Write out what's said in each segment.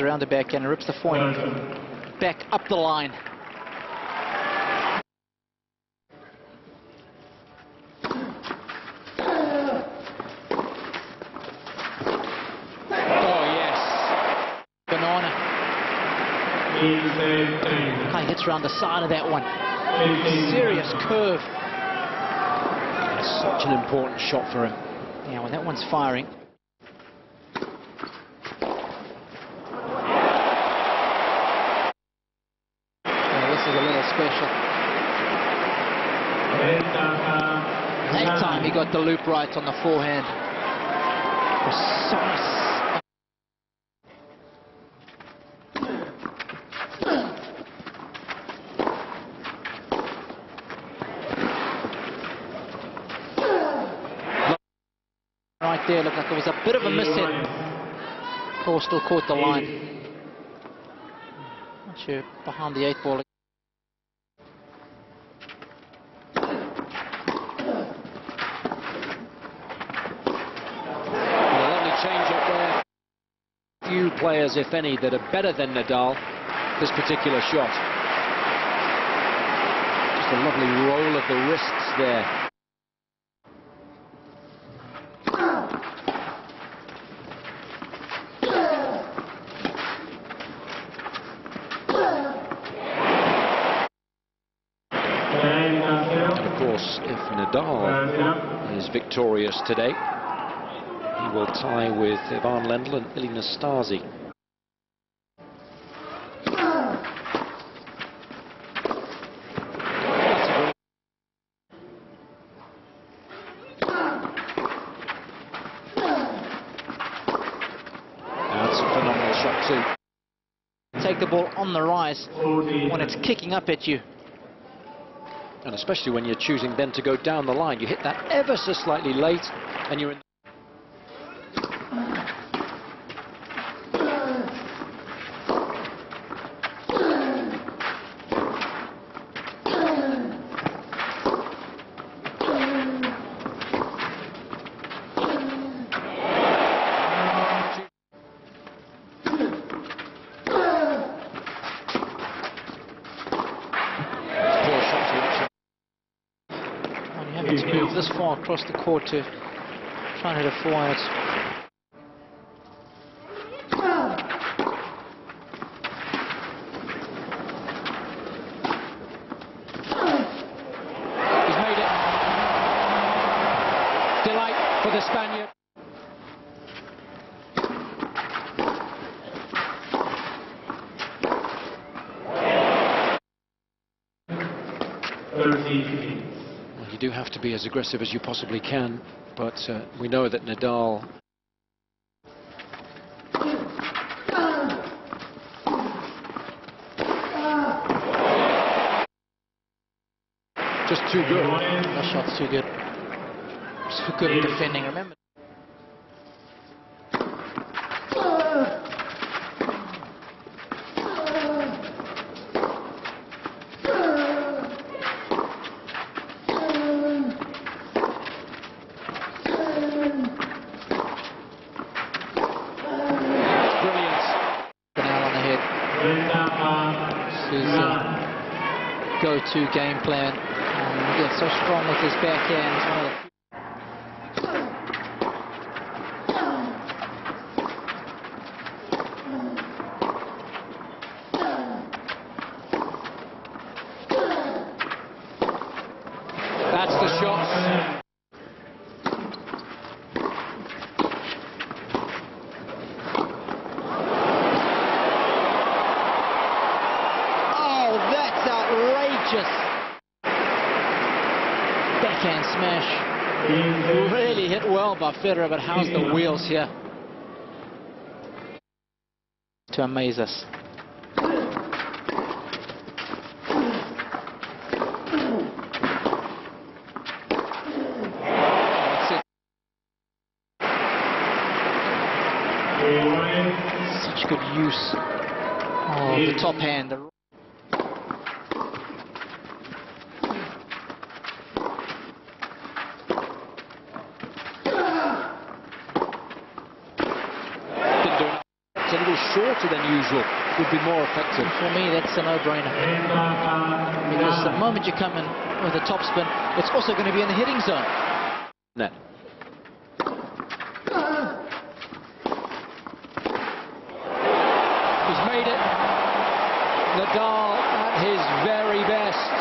around the backhand and rips the forehand back up the line. Oh, yes. Banana. Kind of hits around the side of that one. Serious curve. That's such an important shot for him. Yeah, when that one's firing. Yeah, this is a little special. Time he got the loop right on the forehand. Precise. Right there, looked like it was a bit of a miss hit. Ball still caught the line. Not sure behind the eight ball. And a lovely change up there. Few players, if any, that are better than Nadal this particular shot. Just a lovely roll of the wrists there. And of course, if Nadal is victorious today, he will tie with Ivan Lendl and Ilie Nastase. Shot. Take the ball on the rise when it's kicking up at you. And especially when you're choosing then to go down the line. You hit that ever so slightly late and you're in poor shot selection. When you having to move this far across the court to try and hit a forehand. He's made it. Delight for the Spaniard. Well, you do have to be as aggressive as you possibly can, but uh, we know that Nadal just too good. That shot's too good. So good defending. Remember, Brilliant. the nail on the head. This is go-to game plan. Um, yeah, so strong with his backhand. That's the shot. Oh, that's outrageous. Backhand smash. Really hit well by Federer, but how's the wheels here? To amaze us. Such good use of the top hand. The Didn't do it. It's a little short shorter than usual would be more effective. For me, that's a no-brainer. Because the moment you come in with a top spin, it's also going to be in the hitting zone. Net. He's made it. Nadal at his very best.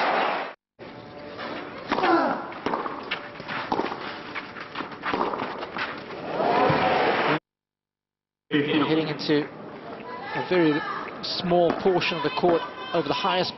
Heading into a very small portion of the court over the highest.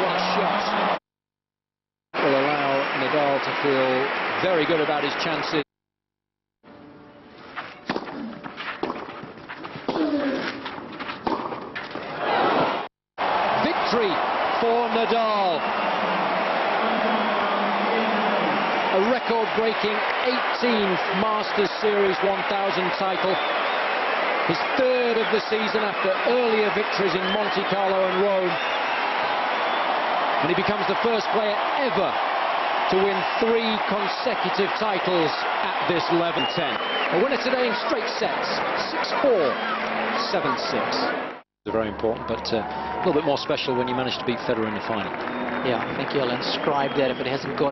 One shot will allow Nadal to feel very good about his chances. Victory for Nadal. A record-breaking 18th Masters Series 1000 title. His third of the season after earlier victories in Monte Carlo and Rome and he becomes the first player ever to win three consecutive titles at this level 10. A winner today in straight sets, 6-4, 7-6. Very important, but uh, a little bit more special when you manage to beat Federer in the final. Yeah, I think he'll inscribe that if it hasn't got.